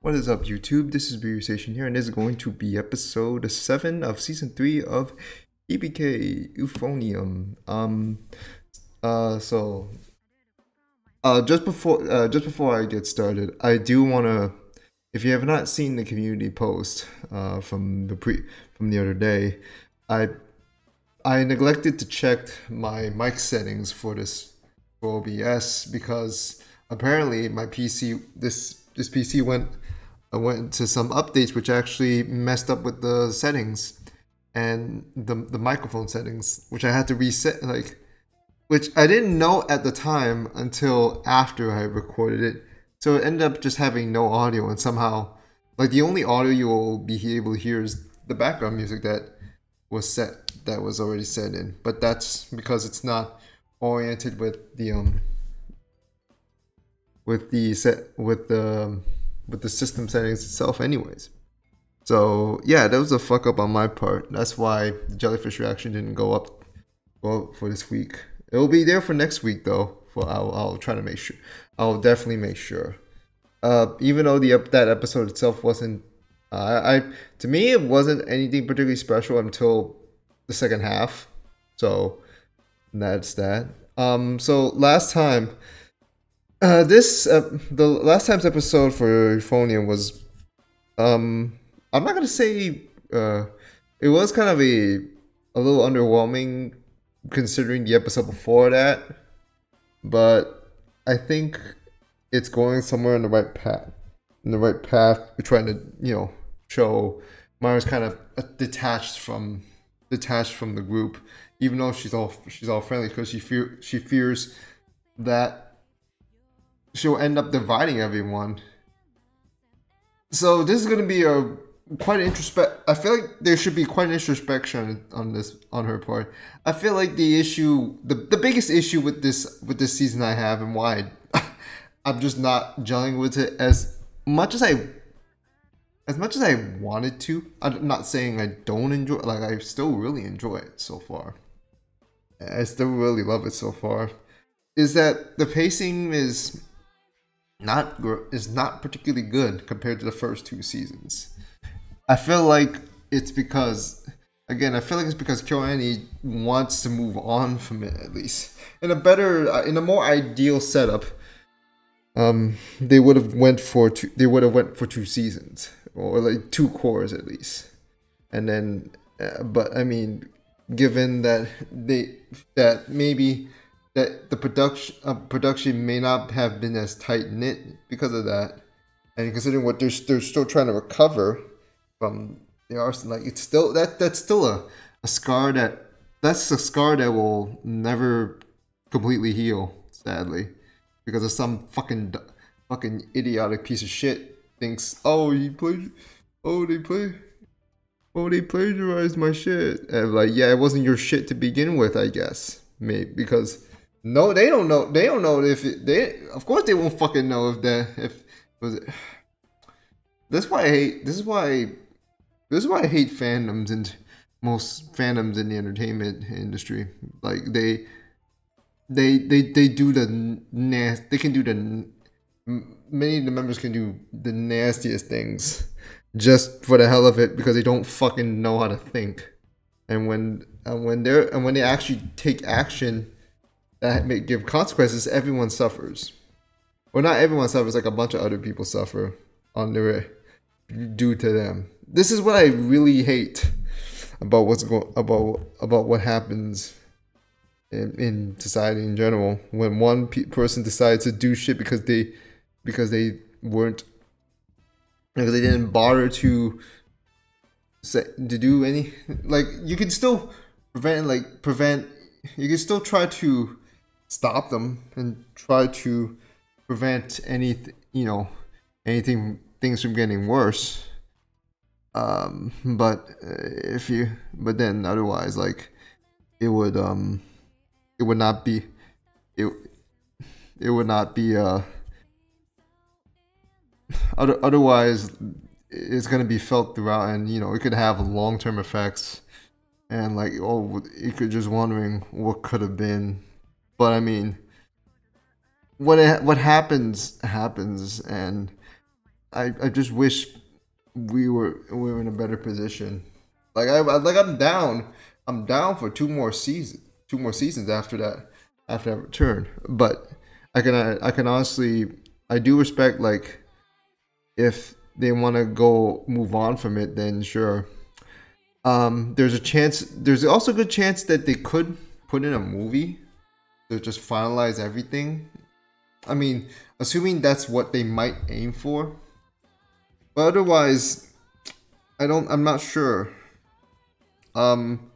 What is up, YouTube? This is Beer Station here, and this is going to be episode seven of season three of Hibike Euphonium. Um, uh, so, uh, just before, uh, just before I get started, I do want to, if you have not seen the community post, uh, from the pre, from the other day, I, I neglected to check my mic settings for this OBS because apparently my PC, this this PC went I went to some updates which actually messed up with the settings and the the microphone settings, which I had to reset like which I didn't know at the time until after I recorded it. So it ended up just having no audio and somehow like the only audio you will be able to hear is the background music that was set that was already set in. But that's because it's not oriented with the um with the set with the um, with the system settings itself anyways. So yeah, that was a fuck up on my part. That's why the jellyfish reaction didn't go up up for this week. It will be there for next week though. For I'll, I'll try to make sure. I'll definitely make sure. Uh, even though the up that episode itself wasn't, uh, I to me it wasn't anything particularly special until the second half. So that's that. Um, so last time uh, this uh, the last time's episode for Euphonium was, um, I'm not gonna say uh, it was kind of a a little underwhelming considering the episode before that, but I think it's going somewhere in the right path. In the right path, we're trying to you know show Mara's kind of detached from detached from the group, even though she's all she's all friendly because she fear she fears that she'll end up dividing everyone. So this is going to be a quite introspect. I feel like there should be quite an introspection on this on her part. I feel like the issue, the the biggest issue with this with this season I have, and why I'm just not gelling with it as much as I as much as I wanted to. I'm not saying I don't enjoy. Like I still really enjoy it so far. I still really love it so far. Is that the pacing is not is not particularly good compared to the first two seasons. I feel like it's because again, I feel like it's because KyoAni wants to move on from it at least in a better, uh, in a more ideal setup. Um, they would have went for two. They would have went for two seasons or like two cours at least, and then. Uh, but I mean, given that they that maybe that the production uh, production may not have been as tight knit because of that, and considering what they're they're still trying to recover from the arson, like it's still that that's still a, a scar that that's a scar that will never completely heal, sadly, because of some fucking fucking idiotic piece of shit thinks, oh, you played, oh, they play. Oh, they plagiarized my shit. And like, yeah, it wasn't your shit to begin with, I guess. Maybe because no, they don't know. They don't know if it, they. Of course, they won't fucking know if that if was it. That's why I hate. This is why. This is why I hate fandoms and most fandoms in the entertainment industry. Like they, they they they do the nasty. They can do the. Many of the members can do the nastiest things, just for the hell of it, because they don't fucking know how to think. And when and when they're and when they actually take action that may give consequences, everyone suffers. Well, not everyone suffers, like a bunch of other people suffer under it due to them. This is what I really hate about what's going about about what happens in, in society in general when one pe- person decides to do shit because they because they weren't because they didn't bother to say to do any like you can still prevent like prevent you can still try to stop them and try to prevent any you know anything things from getting worse. Um but uh, if you but then otherwise like it would um it would not be it it would not be uh other, otherwise it's going to be felt throughout and you know it could have long-term effects. And like oh you could just wondering what could have been but I mean, what it, what happens happens, and I, I just wish we were we were in a better position. Like I like I'm down. I'm down for two more seasons. Two more seasons after that after that return. But I can I can honestly I do respect like if they want to go move on from it, then sure. Um, there's a chance. There's also a good chance that they could put in a movie to just finalize everything. I mean, assuming that's what they might aim for. But otherwise, I don't. I'm not sure. Um,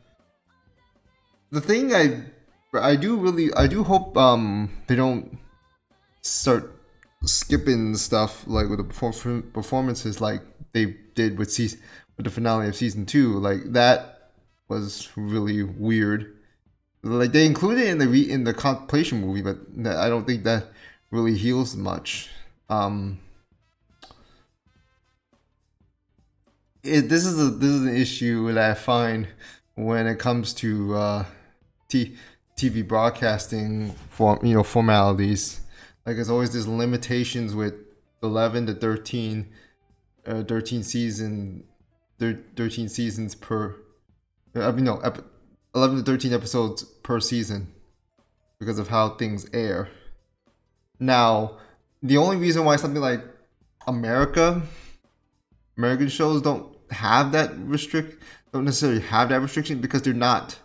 the thing I I do really I do hope um they don't start skipping stuff like with the perform- performances like they did with season with the finale of season two. Like that was really weird. Like they included it in the re- in the compilation movie, but I don't think that really heals much. Um, it, this is a this is an issue that I find when it comes to uh, t- TV broadcasting form you know formalities. Like there's always these limitations with 11 to 13, uh, 13 season, 13 seasons per. I mean no, 11 to 13 episodes per season because of how things air. Now, the only reason why something like America, American shows don't have that restrict, don't necessarily have that restriction because they're not,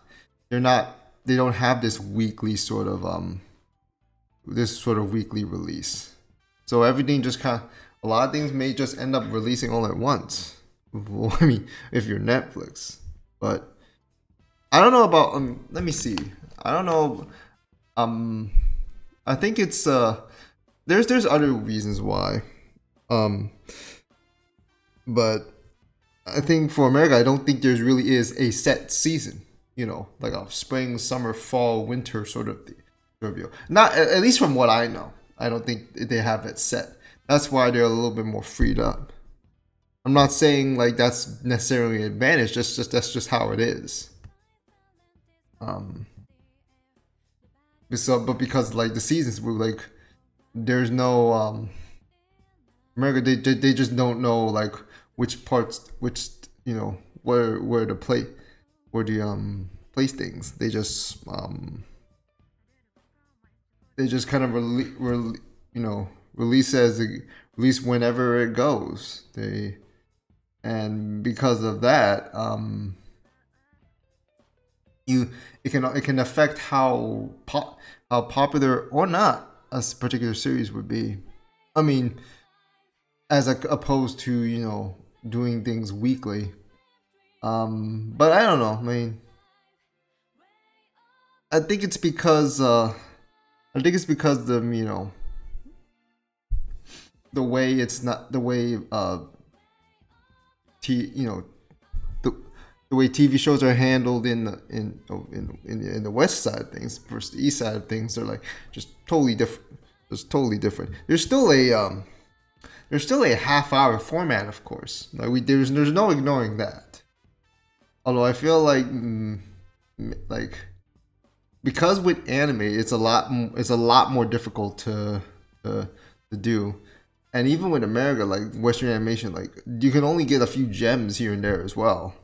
they're not, they don't have this weekly sort of um, this sort of weekly release. So everything just kind of, a lot of things may just end up releasing all at once. I mean, if you're Netflix, but I don't know about um. Let me see. I don't know. Um, I think it's uh. There's there's other reasons why. Um. But I think for America, I don't think there's really is a set season. You know, like a spring, summer, fall, winter sort of deal. Not at least from what I know. I don't think they have it set. That's why they're a little bit more freed up. I'm not saying like that's necessarily an advantage. Just just that's just how it is. Um. So, but because like the seasons were like, there's no um. America, they, they they just don't know like which parts, which you know where where to play, where the um place things. They just um. They just kind of release, re- you know, release as release whenever it goes. They, and because of that, um, you it can it can affect how how popular or not a particular series would be. I mean, as a, opposed to you know doing things weekly. Um, but I don't know. I mean, I think it's because uh, I think it's because the you know the way it's not the way uh, t you know the way TV shows are handled in the in in in, in the west side of things versus the east side of things they're like just totally different just totally different. There's still a um there's still a half hour format of course. Like we there's there's no ignoring that. Although i feel like mm, like because with anime it's a lot it's a lot more difficult to to, to do. And even with america like western animation like you can only get a few gems here and there as well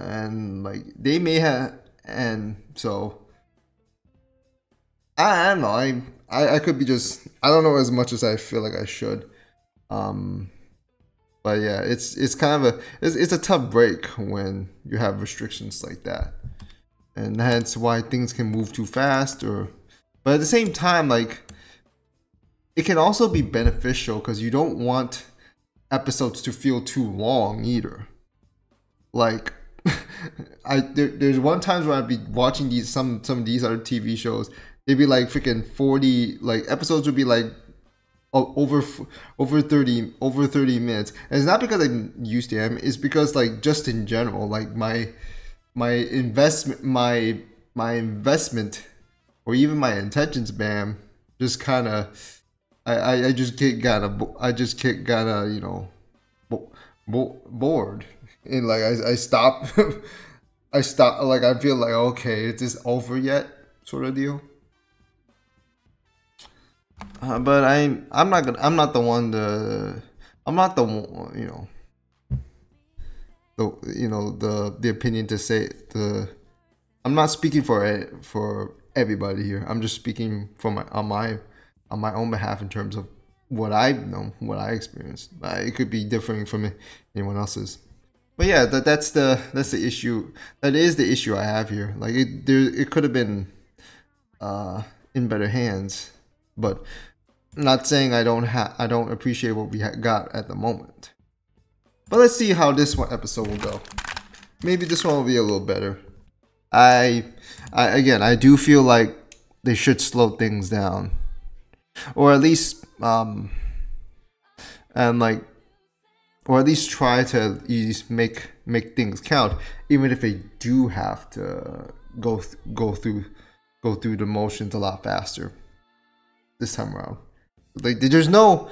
and like they may have and so I, I don't know I, I I could be just I don't know as much as I feel like I should um but yeah it's it's kind of a it's, it's a tough break when you have restrictions like that and hence why things can move too fast or but at the same time like it can also be beneficial because you don't want episodes to feel too long either. Like I there, there's one times where I'd be watching these some some of these other TV shows. They'd be like freaking forty like episodes would be like over over 30 over 30 minutes and it's not because i'm used to them it's because like just in general like my my investment my my investment or even my attention span just kind of I, I i just get kind of i just get kind of you know bo- bo- bored and like I, I stop I stop like I feel like okay, is this over yet? Sort of deal. Uh, but I I'm not gonna I'm not the one to I'm not the one you know the you know the the opinion to say the I'm not speaking for it for everybody here. I'm just speaking for my on my on my own behalf in terms of what I know, what I experienced. It could be differing from anyone else's. But yeah, that that's the that's the issue. That is the issue I have here. Like it there it could have been uh in better hands, but not saying I don't have I don't appreciate what we got at the moment. But let's see how this one episode will go. Maybe this one will be a little better. I, I again, I do feel like they should slow things down, or at least, um, and like, or at least try to make make things count, even if they do have to go th- go through go through the motions a lot faster this time around. Like, there's no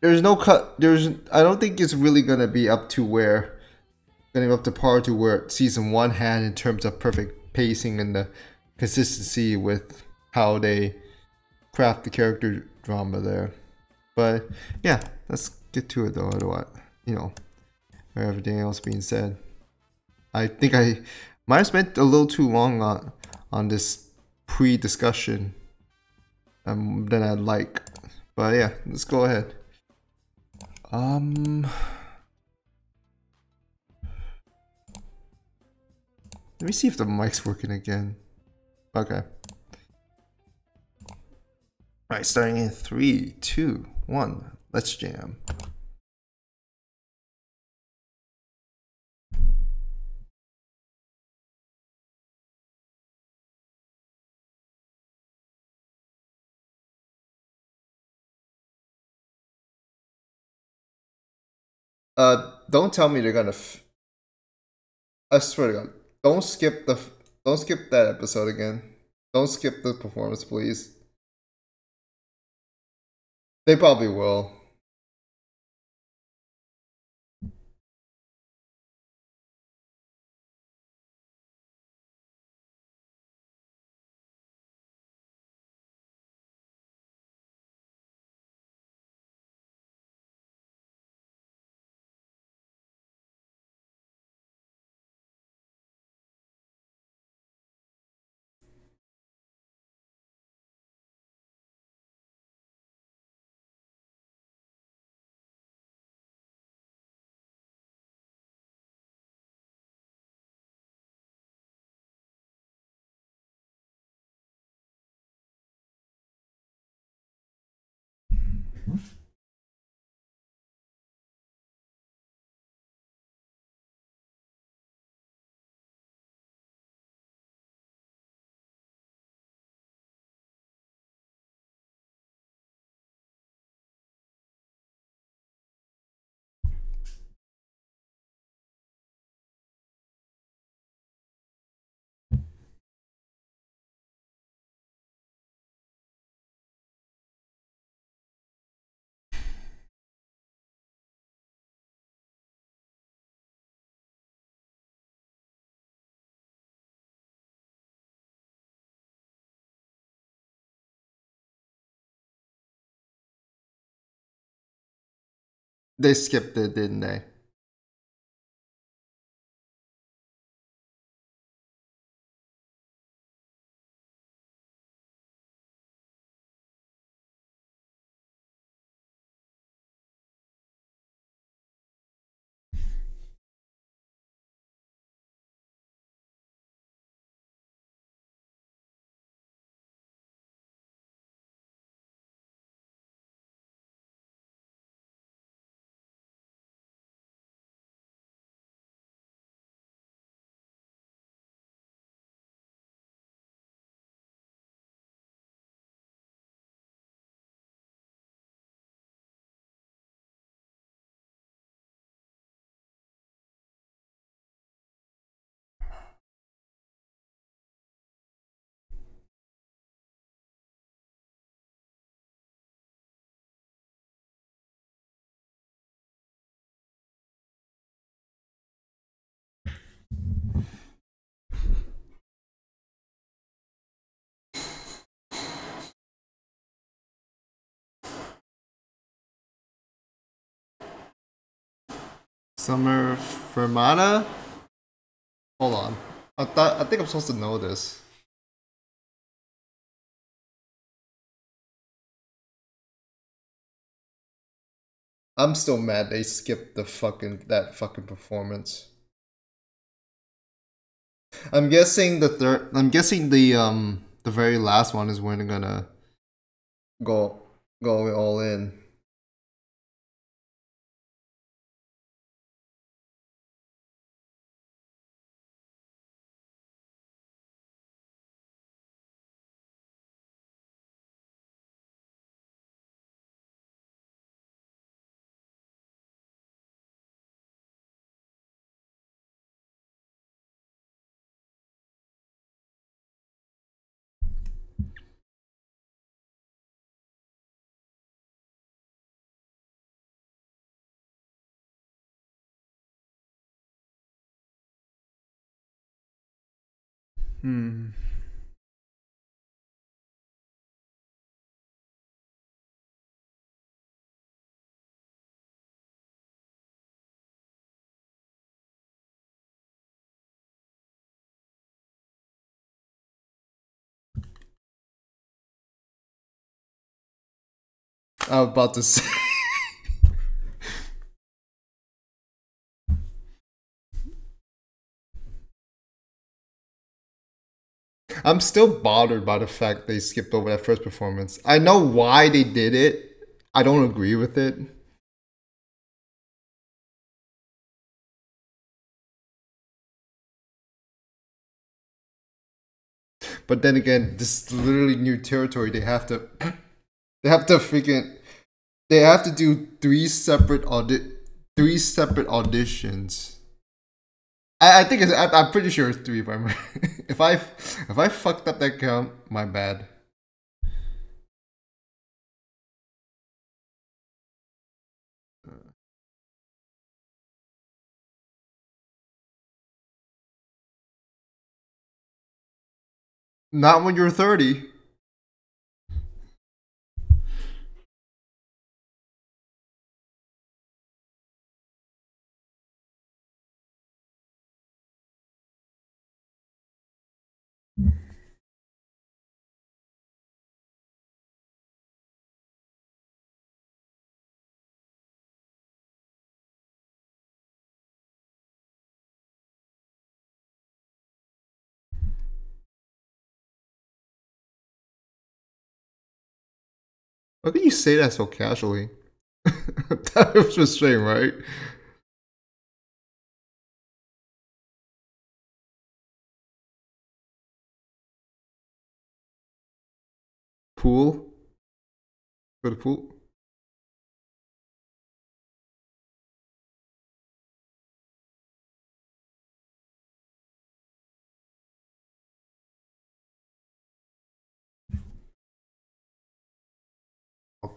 there's no cut. There's I don't think it's really gonna be up to where getting up to par to where season one had in terms of perfect pacing and the consistency with how they craft the character drama there. But yeah, let's get to it though. You know, everything else being said, I think I might have spent a little too long on on this pre-discussion um, than I'd like. But yeah, let's go ahead. Um. Let me see if the mic's working again. Okay. Alright, starting in three, two, one. Let's jam. Uh, don't tell me they're gonna. I swear to God. Don't skip the don't skip that episode again. Don't skip the performance, please. They probably will. Hmm? They skipped it, didn't they? Summer Fermata? Hold on. I thought I think I'm supposed to know this. I'm still mad they skipped the fucking that fucking performance. I'm guessing the third I'm guessing the um the very last one is when they're gonna go go all in. Hmm. I was about to say. I'm still bothered by the fact they skipped over that first performance. I know why they did it. I don't agree with it. But then again, this is literally new territory. They have to they have to freaking they have to do three separate audit three separate auditions. I, I think it's, I, am pretty sure it's three. If, I'm, if I if I fucked up that count, my bad. Not when you're 30. How can you say that so casually? that was just strange, right? Pool? Go to pool?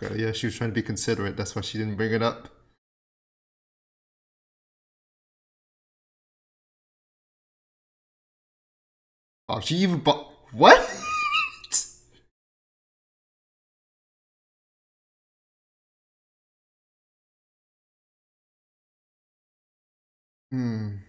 Yeah, she was trying to be considerate. That's why she didn't bring it up. Oh, she even bought. What? hmm.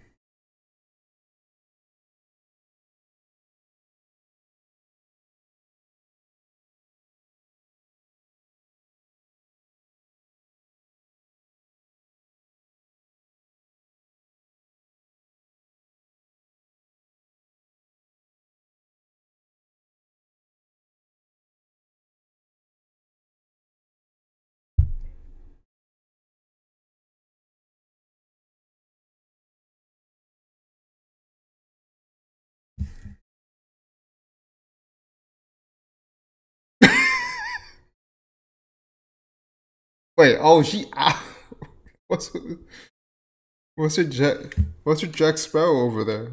Wait, oh, she. Ah. what's what's her Jack? What's your Jack Sparrow over there?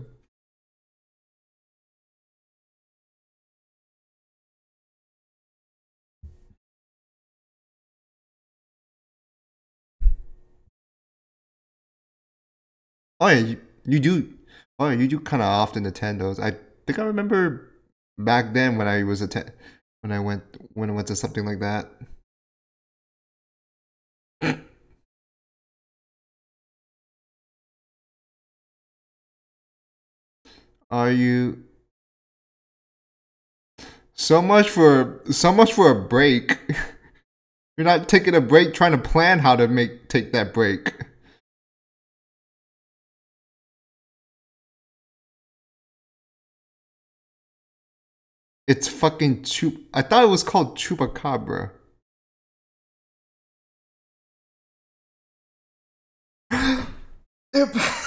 Oh yeah, you, you do. Oh, you do kind of often attend those. I think I remember back then when I was attend when I went when I went to something like that. Are you so much for so much for a break? You're not taking a break trying to plan how to make take that break. It's fucking chup. I thought it was called chupacabra.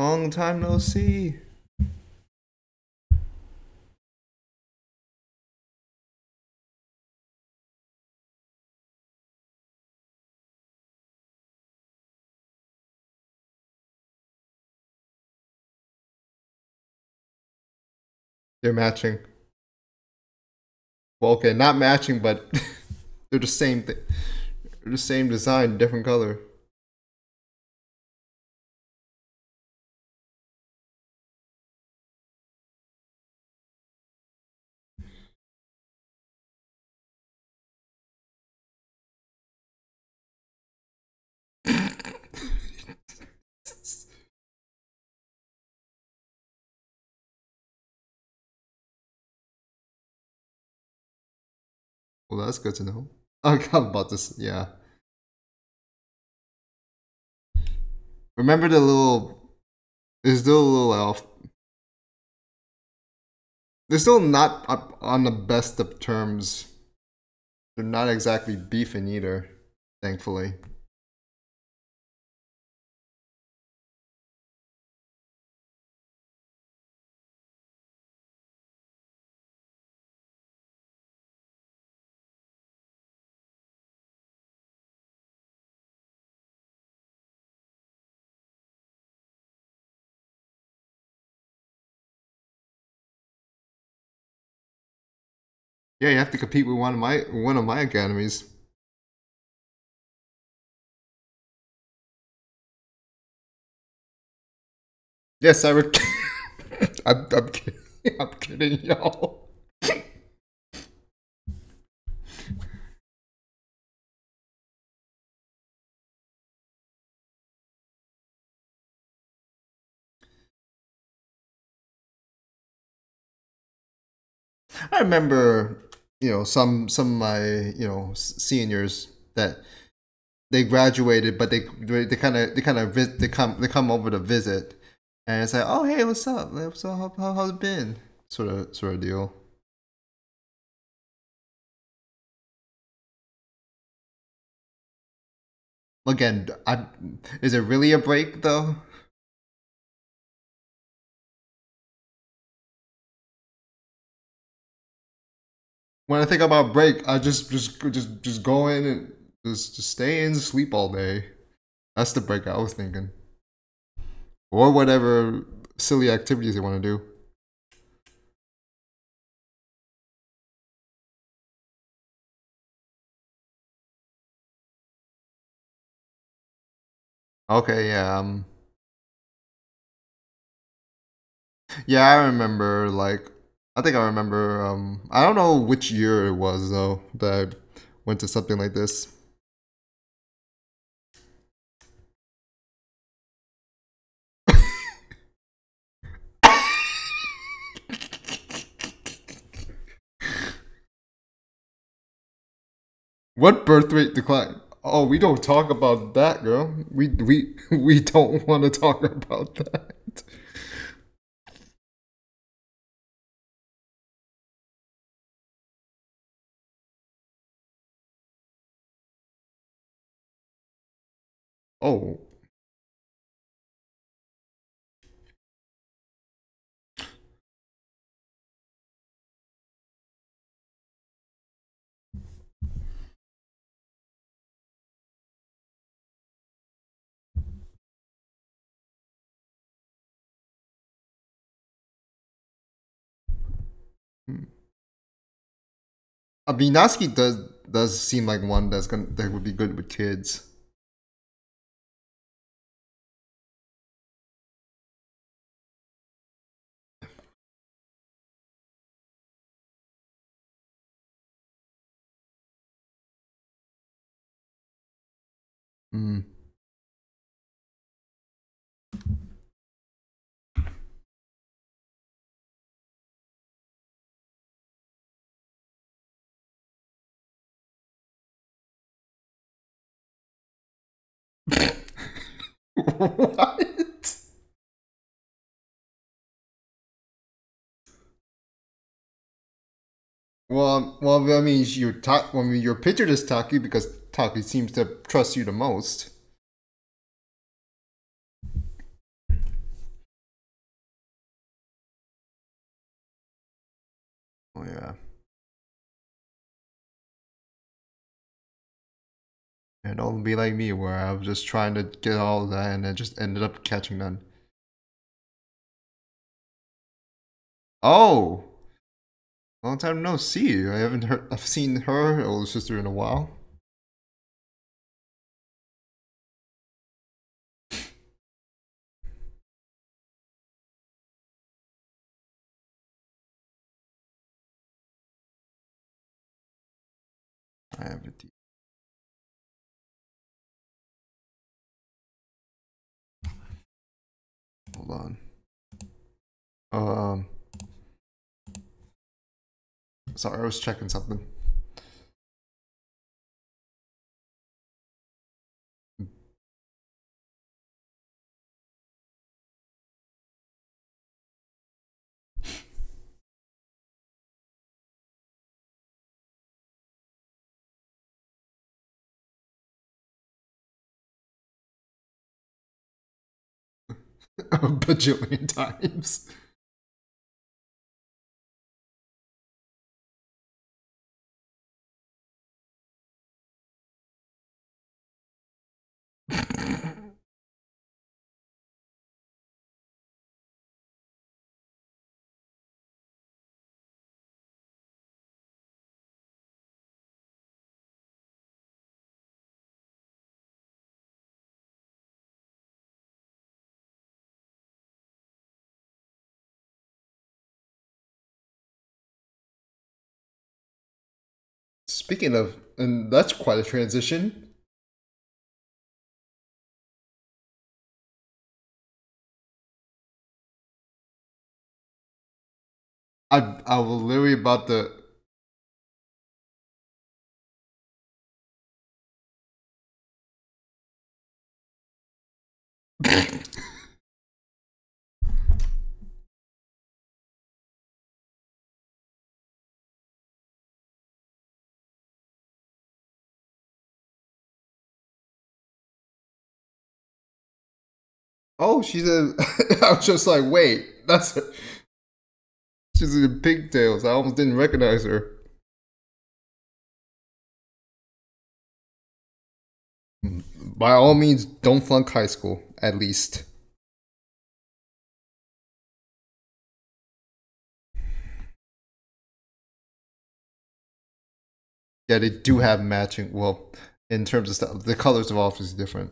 Long time no see. They're matching. Well, okay, not matching, but they're the same thing. They're the same design, different color. Well, that's good to know. I got about this, yeah. Remember the little. There's still a little elf. They're still not up on the best of terms. They're not exactly beefing either, thankfully. Yeah, you have to compete with one of my one of my academies. Yes, I. Rec- I'm, I'm kidding. I'm kidding, y'all. I remember, you know, some some of my you know seniors that they graduated, but they they kind of they kind of they come they come over to visit, and it's like, oh hey, what's up? What's up? How, how, how's it been? Sort of sort of deal. Again, I, is it really a break though? When I think about break, I just just just just go in and just just stay in sleep all day. That's the break I was thinking. Or whatever silly activities you want to do. Okay, yeah. Um, yeah, I remember like I think I remember. Um, I don't know which year it was though that I went to something like this. what birth rate decline? Oh, we don't talk about that, girl. We we we don't want to talk about that. Oh. Abinaski does does seem like one that's gonna that would be good with kids. Mm. what? Well, well, I mean, you're ta- I mean, you're pictured as Taki because Taki seems to trust you the most. Oh yeah. And don't be like me, where I was just trying to get all of that and then just ended up catching none. Oh, long time no see. I haven't heard. I've seen her older sister in a while. It. Hold on. Um. Sorry, I was checking something. a bajillion times. Speaking of, and that's quite a transition. I I was literally about to. Oh, she's a. I was just like, wait, that's. A, she's in pigtails. I almost didn't recognize her. By all means, don't flunk high school, at least. Yeah, they do have matching. Well, in terms of stuff, the colors of office is different.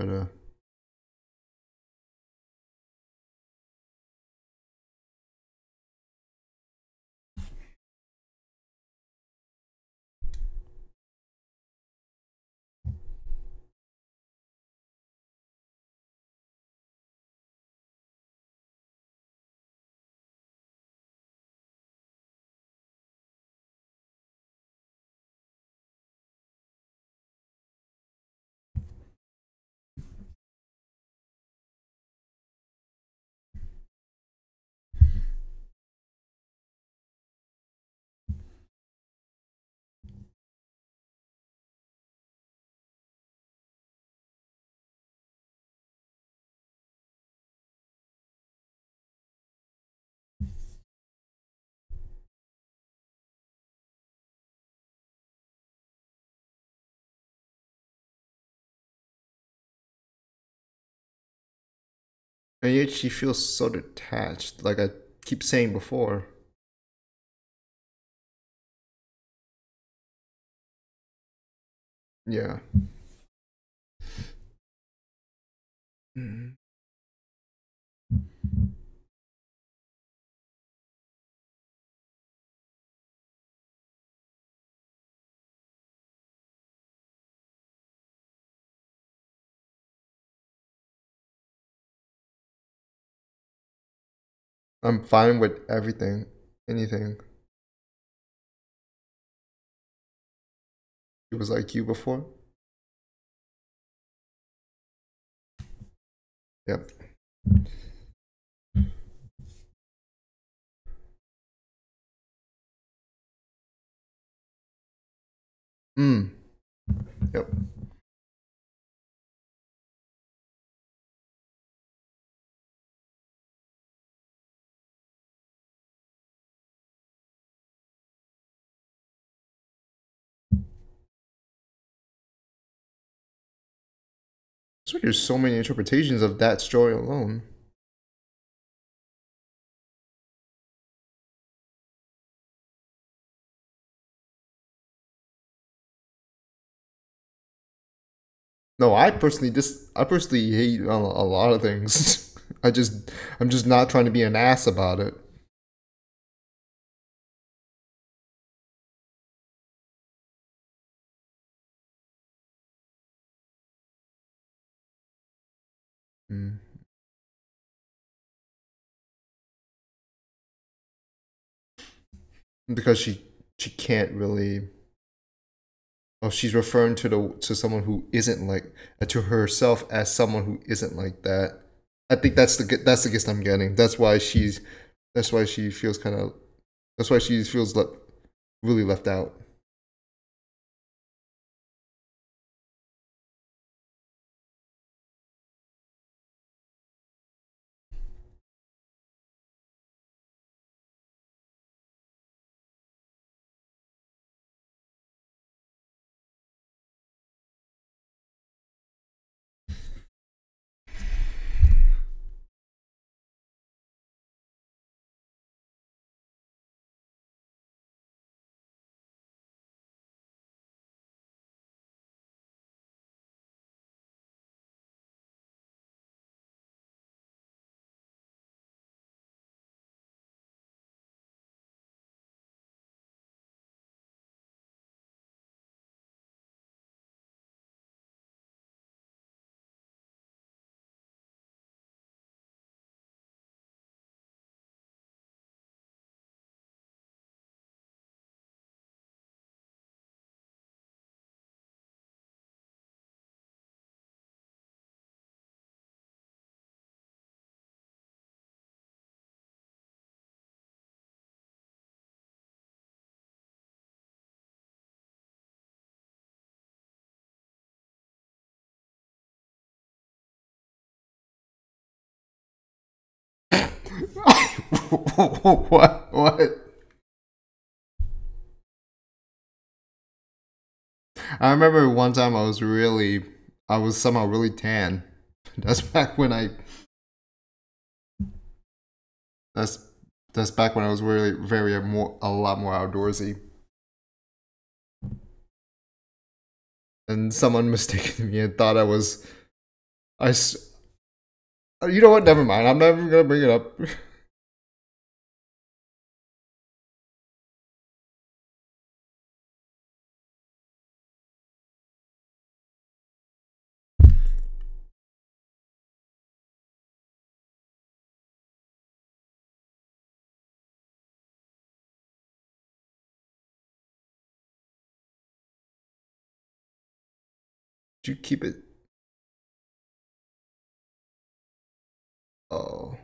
But uh. And yet she feels so detached, like I keep saying before. Yeah. Mm. I'm fine with everything, anything. It was like you before. Yep. Mm. Yep. So there's so many interpretations of that story alone. No, I personally just I personally hate a, a lot of things. I just I'm just not trying to be an ass about it. Because she she can't really Oh, she's referring to the to someone who isn't like uh, to herself as someone who isn't like that. I think that's the that's the gist I'm getting. That's why she's that's why she feels kind of that's why she feels le- really left out. what? What? I remember one time I was really, I was somehow really tan. That's back when I. That's that's back when I was really very more a lot more outdoorsy. And someone mistaken me and thought I was. I. You know what? Never mind. I'm never gonna bring it up. You keep it? Oh.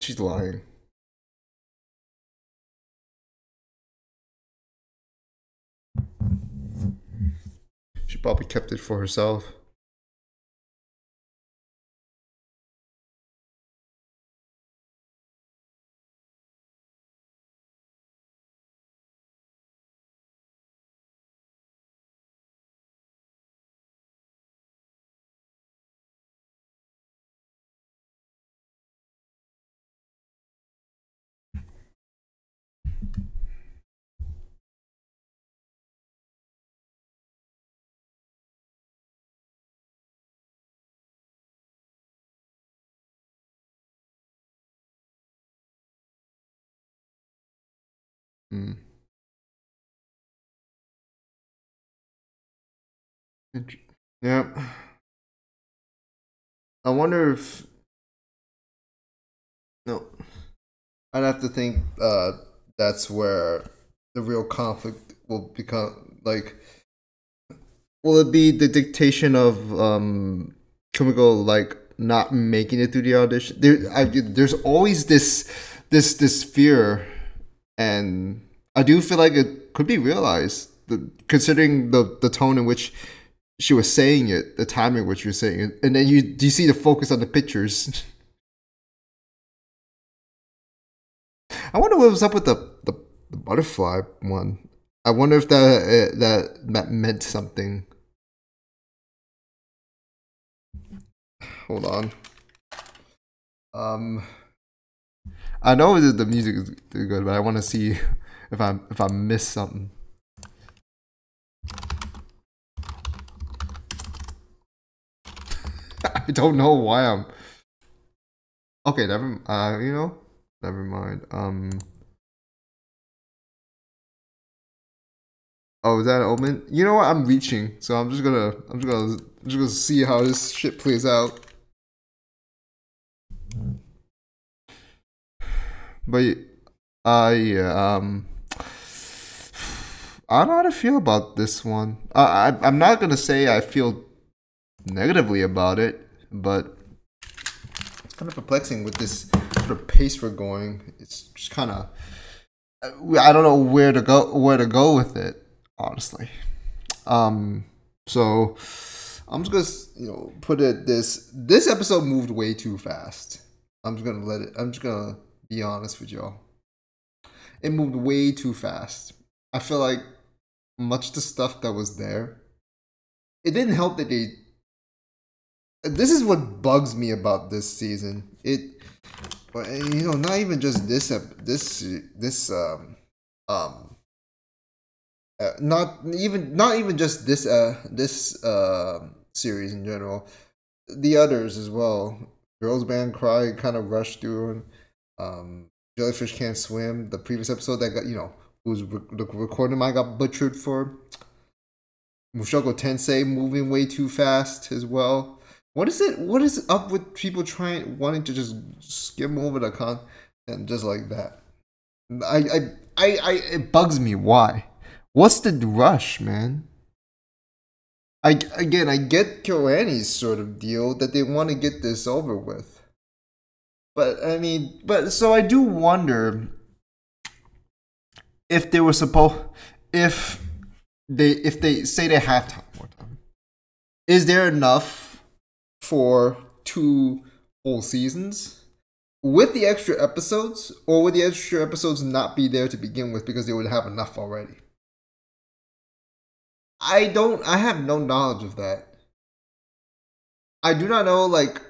She's lying. She probably kept it for herself. Mm. Yeah. I wonder if No. I'd have to think uh, that's where the real conflict will become. Like, will it be the dictation of um, Kumiko like not making it through the audition? There, I, there's always this, this, this fear, and I do feel like it could be realized, the, considering the the tone in which she was saying it, the timing in which was saying it, and then you do you see the focus on the pictures. I wonder what was up with the, the, the butterfly one. I wonder if that uh, that that meant something. Hold on. Um, I know that the music is good, but I want to see if I if I missed something. I don't know why I'm. Okay, never. Uh, you know, never mind. Um. Oh, is that an omen? You know what? I'm reaching, so I'm just gonna, I'm just gonna, I'm just gonna see how this shit plays out. But, uh, yeah, um, I don't know how to feel about this one. Uh, I, I'm not gonna say I feel negatively about it, but it's kind of perplexing with this sort of pace we're going. It's just kind of I don't know where to go where to go with it, honestly. Um, so I'm just gonna you know put it this this episode moved way too fast. I'm just gonna let it. I'm just gonna be honest with y'all. It moved way too fast. I feel like much of the stuff that was there. It didn't help that they this is what bugs me about this season. It, you know, not even just this this this um um. Uh, not even not even just this uh this uh series in general, the others as well. Girls Band Cry kind of rushed through. Um, Jellyfish Can't Swim. The previous episode that got you know whose re- the recording I got butchered for. Mushoku Tensei moving way too fast as well. What is it? What is up with people trying wanting to just skim over the content just like that? I I I, I it bugs me. Why? What's the rush, man? I again, I get KyoAni's sort of deal that they want to get this over with, but I mean, but so I do wonder if they were supposed if they if they say they have time more time, is there enough? for two whole seasons with the extra episodes, or would the extra episodes not be there to begin with because they would have enough already? I don't, I have no knowledge of that. I do not know, like,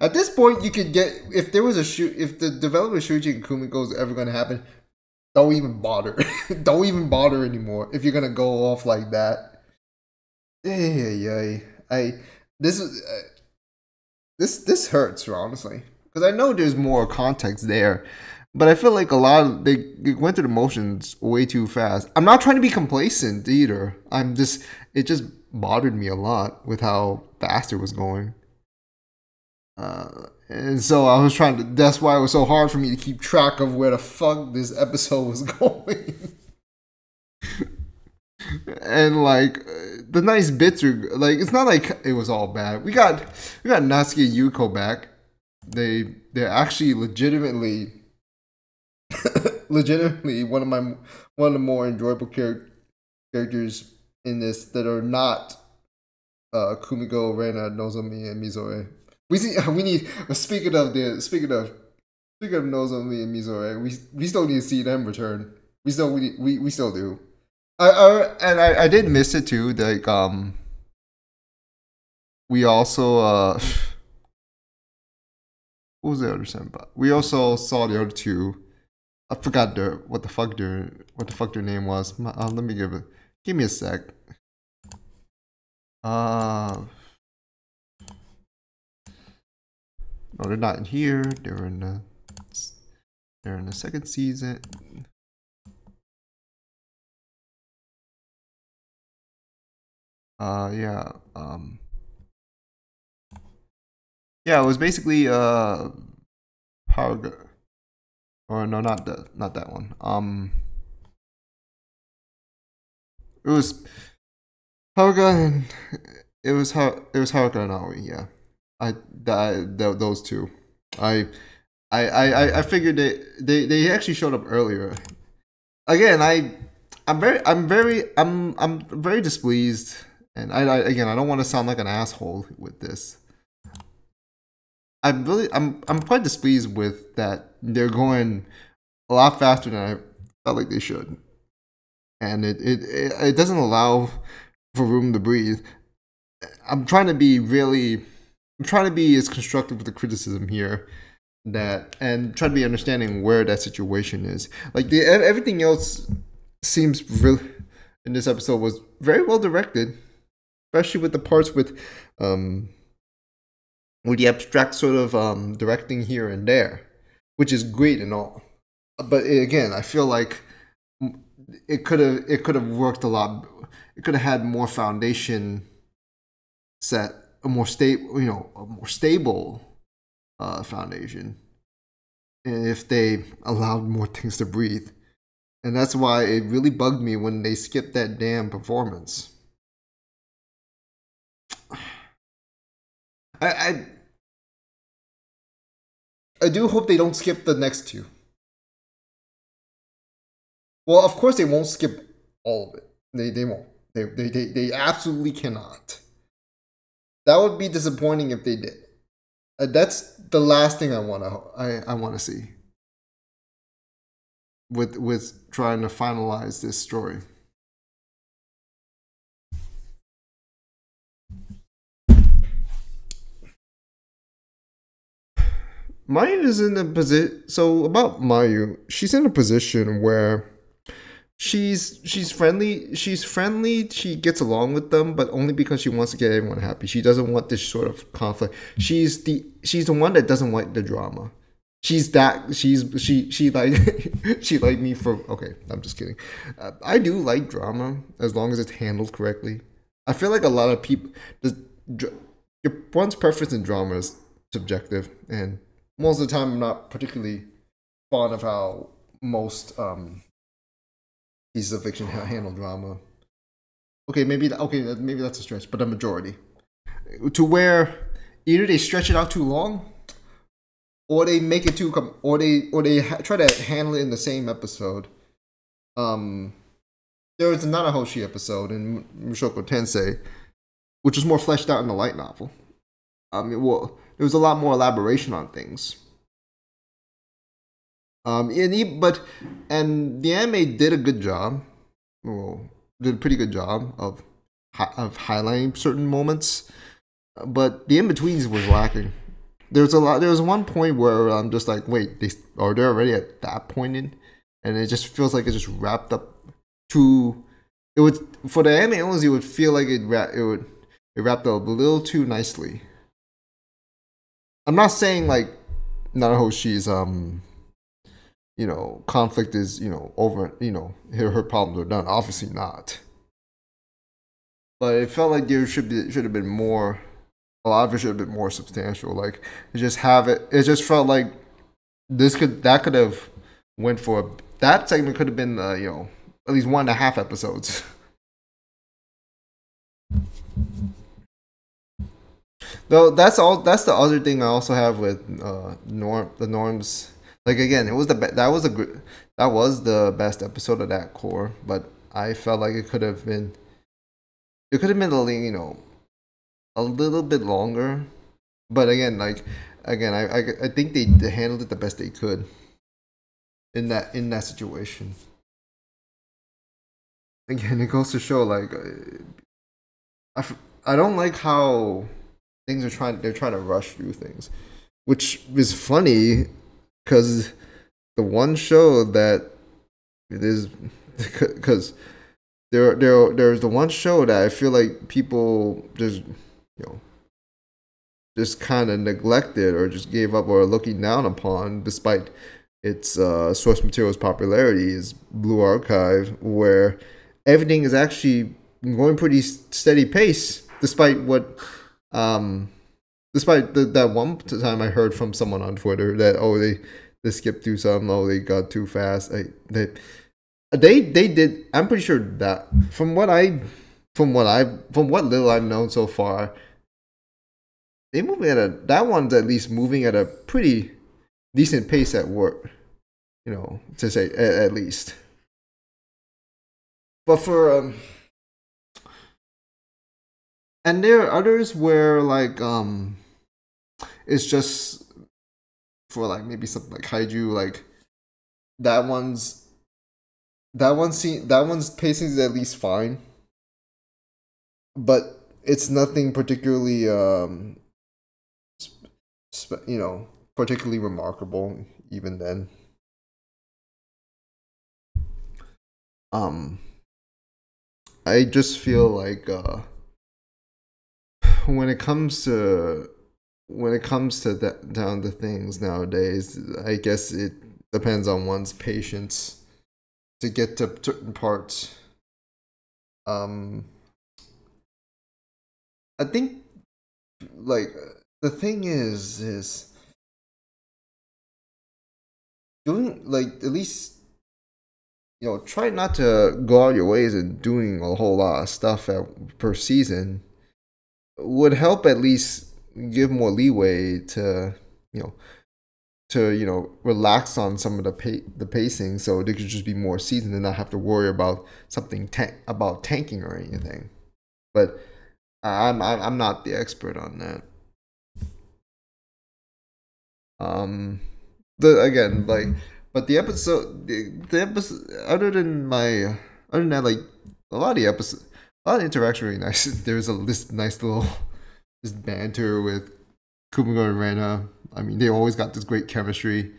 at this point, you could get, if there was a shoot, if the development Shuichi and Kumiko is ever going to happen, don't even bother. don't even bother anymore if you're going to go off like that. Yeah, yeah, I, this is, uh, this this hurts honestly because I know there's more context there, but I feel like a lot of they, they went through the motions way too fast. I'm not trying to be complacent either. I'm just it just bothered me a lot with how fast it was going. Uh, and so I was trying to. That's why it was so hard for me to keep track of where the fuck this episode was going. and like the nice bits are like it's not like it was all bad. We got we got Natsuki and Yuko back. They they're actually legitimately legitimately one of my one of the more enjoyable char- characters in this that are not uh, Kumiko, Reina, Nozomi, and Mizore. We see we need speaking of the speaking of speaking of Nozomi and Mizore, we we still need to see them return. We still we we, we still do. I, I and I, I did miss it too. Like um, we also uh, what was the other senpai? We also saw the other two. I forgot their what the fuck their what the fuck their name was. Uh, let me give it. Give me a sec. Uh, no, they're not in here. They're in the they're in the second season. Uh, yeah. Um, yeah, it was basically uh, power. or no, not the not that one. Um, it was Haruka and it was how it was Haruka and Aoi. Yeah, I that, those two. I I I I figured they they they actually showed up earlier. Again, I I'm very I'm very I'm I'm very displeased, and I, I again I don't want to sound like an asshole with this. I'm really I'm I'm quite displeased with that they're going a lot faster than I felt like they should, and it it it, it doesn't allow for room to breathe. I'm trying to be really I'm trying to be as constructive with the criticism here that and try to be understanding where that situation is. Like the everything else seems really in this episode was very well directed, especially with the parts with um with the abstract sort of um, directing here and there, which is great and all. But again, I feel like it could have it could have worked a lot. It could have had more foundation set, a more stable, you know, a more stable uh, foundation, if they allowed more things to breathe. And that's why it really bugged me when they skipped that damn performance. I, I I do hope they don't skip the next two. Well, of course they won't skip all of it. They they won't. They they they, they absolutely cannot. That would be disappointing if they did. Uh, that's the last thing I want to I, I want to see. With with trying to finalize this story. Mayu is in a position. So about Mayu, she's in a position where she's she's friendly. She's friendly. She gets along with them, but only because she wants to get everyone happy. She doesn't want this sort of conflict. She's the she's the one that doesn't like the drama. She's that she's she she like she like me for okay. I'm just kidding. Uh, I do like drama as long as it's handled correctly. I feel like a lot of people the, your one's preference in drama is subjective and most of the time I'm not particularly fond of how most um, pieces of fiction handle drama. Okay, maybe okay, maybe that's a stretch, but a majority. To where either they stretch it out too long, or they make it too com- or they or they try to handle it in the same episode. Um, there was a Nanahoshi episode in Mushoku Tensei, which was more fleshed out in the light novel. I mean, well, there was a lot more elaboration on things. Um, and he, but and the anime did a good job. Well, did a pretty good job of of highlighting certain moments, but the in betweens was lacking. There's a lot. There was one point where I'm just like, wait, they are they already at that point in, and it just feels like it just wrapped up too. It would for the anime owners, it would feel like it it would it wrapped up a little too nicely. I'm not saying like Nanahoshi's um you know conflict is you know over you know her, her problems are done. Obviously not. But it felt like there should be should have been more. A lot of it should have been more substantial. Like just have it. It just felt like this could that could have went for that segment could have been uh, you know at least one and a half episodes. Though that's all. That's the other thing I also have with uh, norm the norms. Like again, it was the be- that was a good that was the best episode of that cour, but I felt like it could have been it could have been a little, you know a little bit longer. But again, like again, I I, I think they, they handled it the best they could in that in that situation. Again, it goes to show like uh, I, I don't like how things are trying they're trying to rush through things, which is funny because the one show that it is because there there there's the one show that I feel like people just you know just kind of neglected or just gave up or looking down upon despite its uh, source material's popularity is Blue Archive where everything is actually going pretty steady pace despite what um, despite the, that one time I heard from someone on Twitter that oh they they skipped through some. Oh, they got too fast. I, they they they did. I'm pretty sure that from what I from what I from what little I've known so far, they move at a that one's at least moving at a pretty decent pace at work. You know, to say at, at least. But for um, and there are others where like um, it's just for like maybe something like kaiju like that one's that one scene that one's pacing is at least fine. But it's nothing particularly um sp- you know particularly remarkable even then. Um i just feel like uh when it comes to when it comes to that down to things nowadays i guess it depends on one's patience to get to certain parts. Um i think like the thing is is doing like at least you know try not to go out your ways and doing a whole lot of stuff at, per season would help at least give more leeway to you know to you know relax on some of the the pacing so they could just be more seasoned and not have to worry about something ta- about tanking or anything. But I'm, I'm not the expert on that. Um the again like but the episode the, the episode other than my other than that like a lot of the episodes a lot of interaction really nice. There's a list nice little this banter with Kumiko and Reina. I mean, they always got this great chemistry.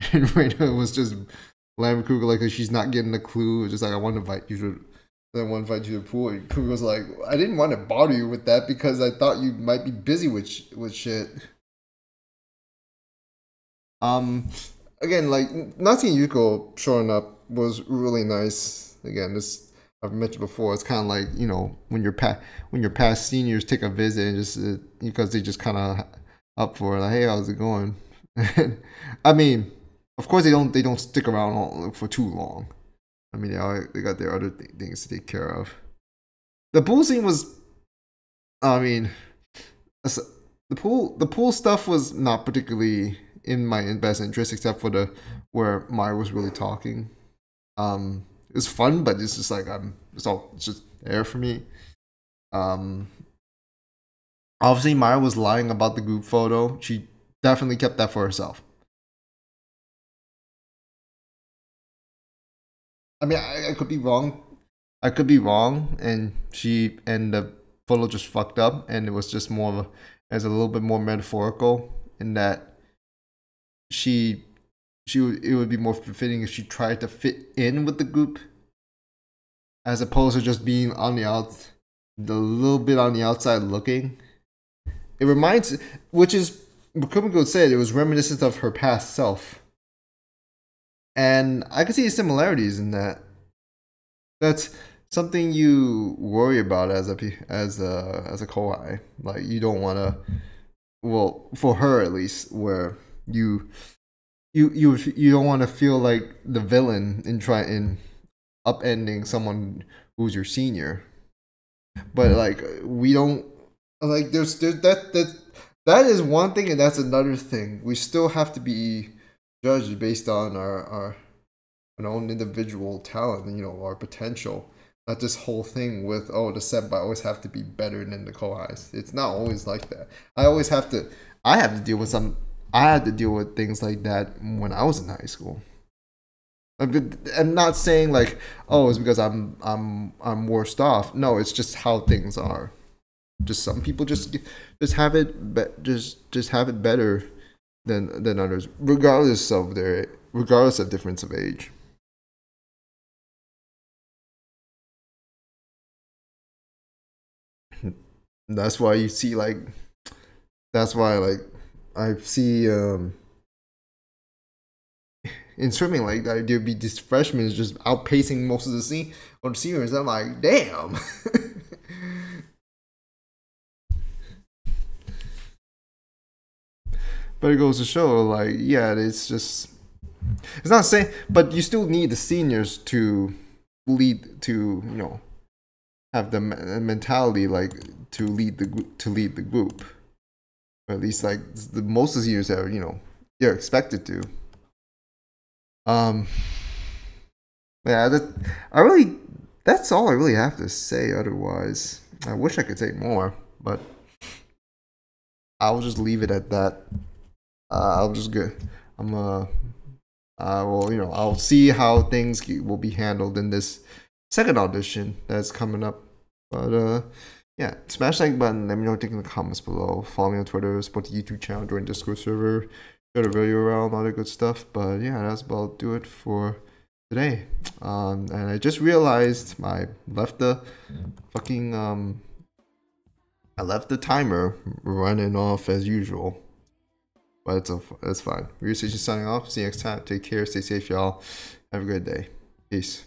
And Reina was just laughing Kumiko like she's not getting the clue. It's just like, I want to invite you to, want to invite you to the pool. And Kumiko's like, I didn't want to bother you with that because I thought you might be busy with with shit. Um, again, like seeing Yuko showing up was really nice. Again, this I've mentioned before. It's kind of like you know when your past when your past seniors take a visit and just uh, because they just kind of up for it, like, hey, how's it going? I mean, of course they don't they don't stick around all, for too long. I mean, they they got their other th- things to take care of. The pool scene was, I mean, the pool the pool stuff was not particularly in my best interest, except for the where Mayu was really talking. Um, it's fun, but it's just like I'm it's all it's just there for me. Um obviously Mayu was lying about the group photo. She definitely kept that for herself. I mean I, I could be wrong. I could be wrong and she and the photo just fucked up and it was just more of a as a little bit more metaphorical in that she she would it would be more fitting if she tried to fit in with the group as opposed to just being on the out the little bit on the outside looking. It reminds which is Kumiko said it was reminiscent of her past self. And i can see similarities in that. That's something you worry about as a as a as a kohai like you don't want to well for her at least where you you you you don't want to feel like the villain in trying in upending someone who's your senior. But like we don't like there's there's that that that is one thing and that's another thing. We still have to be judged based on our our, our own individual talent and you know our potential. Not this whole thing with oh the senpai always have to be better than the kohais. It's not always like that. I always have to I have to deal with some I had to deal with things like that when I was in high school. I'm not saying like, oh, it's because I'm I'm I'm worse off. No, it's just how things are. Just some people just just have it, be, just just have it better than than others, regardless of their regardless of difference of age. That's why you see like, that's why like I see um, in swimming like that there'd be these freshmen just outpacing most of the or seniors. I'm like, damn. but it goes to show, like, yeah, it's just it's not saying, but you still need the seniors to lead to you know have the mentality like to lead the to lead the group. At least like the most of the seniors are you know they're expected to. Um. Yeah, that I really that's all I really have to say. Otherwise, I wish I could say more, but I'll just leave it at that. Uh, I'll just go. I'm uh, uh, well, you know, I'll see how things will be handled in this second audition that's coming up. But uh, yeah, smash like button. Let me know what you think in the comments below. Follow me on Twitter, support the YouTube channel, join Discord server, share the video around, all that good stuff. But yeah, that's about do it for today. Um, and I just realized I left the fucking um, I left the timer running off as usual. But it's, a, it's fine. Real signing off. See you next time. Take care. Stay safe, y'all. Have a good day. Peace.